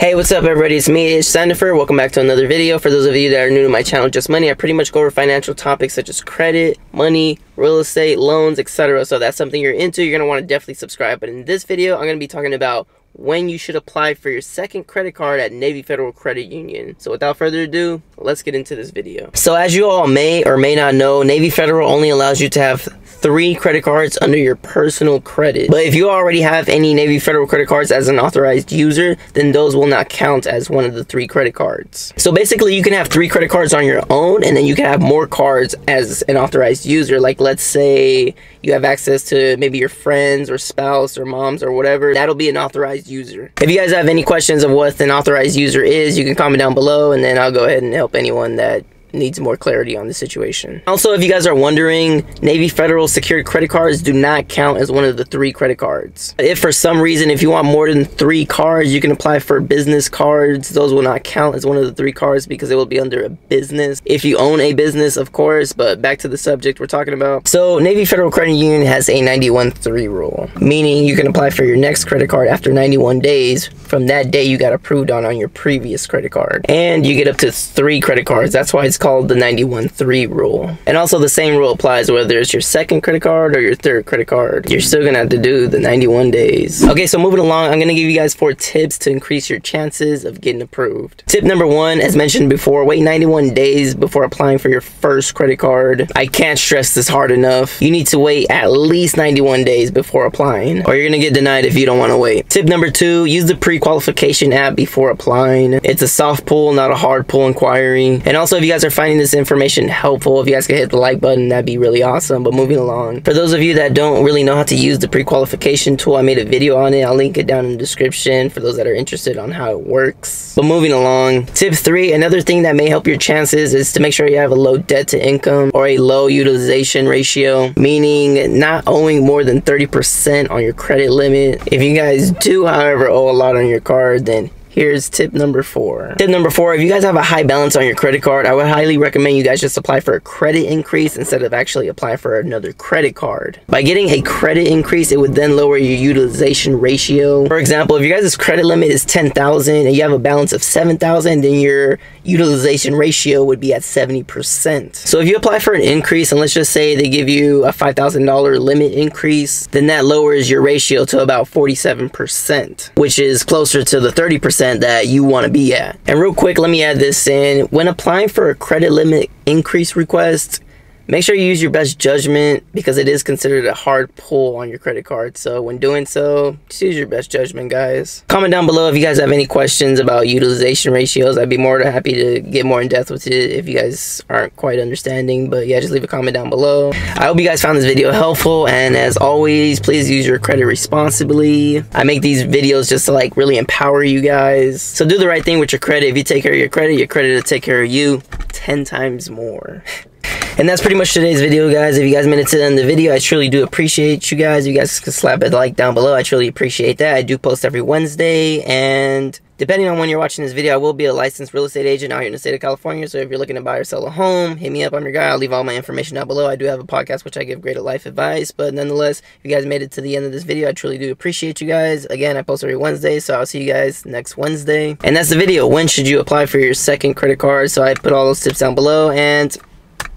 Hey, what's up everybody? It's me, Ish Sandiford. Welcome back to another video. For those of you that are new to my channel, Just Money, I pretty much go over financial topics such as credit, money, real estate, loans, etc. So that's something you're into, you're going to want to definitely subscribe. But in this video, I'm going to be talking about when you should apply for your second credit card at Navy Federal Credit Union. So without further ado, let's get into this video. So as you all may or may not know, Navy Federal only allows you to have three credit cards under your personal credit. But if you already have any Navy Federal credit cards as an authorized user, then those will not count as one of the three credit cards. So basically you can have three credit cards on your own and then you can have more cards as an authorized user. Like let's say you have access to maybe your friends or spouse or moms or whatever. That'll be an authorized user. If you guys have any questions of what an authorized user is, you can comment down below and then I'll go ahead and help anyone that needs more clarity on the situation. Also, if you guys are wondering, Navy Federal secured credit cards do not count as one of the three credit cards. If for some reason, if you want more than three cards, you can apply for business cards. Those will not count as one of the three cards because it will be under a business. If you own a business, of course, but back to the subject we're talking about. So Navy Federal Credit Union has a 91-3 rule, meaning you can apply for your next credit card after 91 days from that day you got approved on on your previous credit card. And you get up to three credit cards. That's why it's called the 91-3 rule. And also the same rule applies whether it's your second credit card or your third credit card. You're still gonna have to do the 91 days. Okay, so moving along, I'm gonna give you guys four tips to increase your chances of getting approved. Tip number one, as mentioned before, wait 91 days before applying for your first credit card. I can't stress this hard enough. You need to wait at least 91 days before applying or you're gonna get denied if you don't wanna wait. Tip number two, use the pre-qualification app before applying. It's a soft pull, not a hard pull inquiry. And also if you guys are are finding this information helpful, if you guys could hit the like button, that'd be really awesome. But moving along, for those of you that don't really know how to use the pre-qualification tool, I made a video on it. I'll link it down in the description for those that are interested on how it works. But moving along, tip three, another thing that may help your chances is to make sure you have a low debt to income or a low utilization ratio, meaning not owing more than 30% on your credit limit. If you guys do, however, owe a lot on your card, then Here's tip number four. Tip number four, if you guys have a high balance on your credit card, I would highly recommend you guys just apply for a credit increase instead of actually apply for another credit card. By getting a credit increase, it would then lower your utilization ratio. For example, if your guys' credit limit is 10,000 and you have a balance of 7,000, then your utilization ratio would be at 70%. So if you apply for an increase, and let's just say they give you a $5,000 limit increase, then that lowers your ratio to about 47%, which is closer to the 30% that you want to be at. And real quick, let me add this in. When applying for a credit limit increase request, Make sure you use your best judgment because it is considered a hard pull on your credit card. So when doing so, just use your best judgment, guys. Comment down below if you guys have any questions about utilization ratios. I'd be more than happy to get more in depth with it if you guys aren't quite understanding. But yeah, just leave a comment down below. I hope you guys found this video helpful. And as always, please use your credit responsibly. I make these videos just to like really empower you guys. So do the right thing with your credit. If you take care of your credit, your credit will take care of you 10 times more. And that's pretty much today's video, guys. If you guys made it to the end of the video, I truly do appreciate you guys. You guys can slap a like down below. I truly appreciate that. I do post every Wednesday, and depending on when you're watching this video, I will be a licensed real estate agent out here in the state of California. So if you're looking to buy or sell a home, hit me up. I'm your guy. I'll leave all my information down below. I do have a podcast which I give greater life advice. But nonetheless, if you guys made it to the end of this video, I truly do appreciate you guys. Again, I post every Wednesday, so I'll see you guys next Wednesday. And that's the video. When should you apply for your second credit card? So I put all those tips down below. And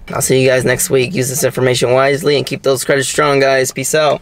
I'll see you guys next week. Use this information wisely and keep those credits strong, guys. Peace out.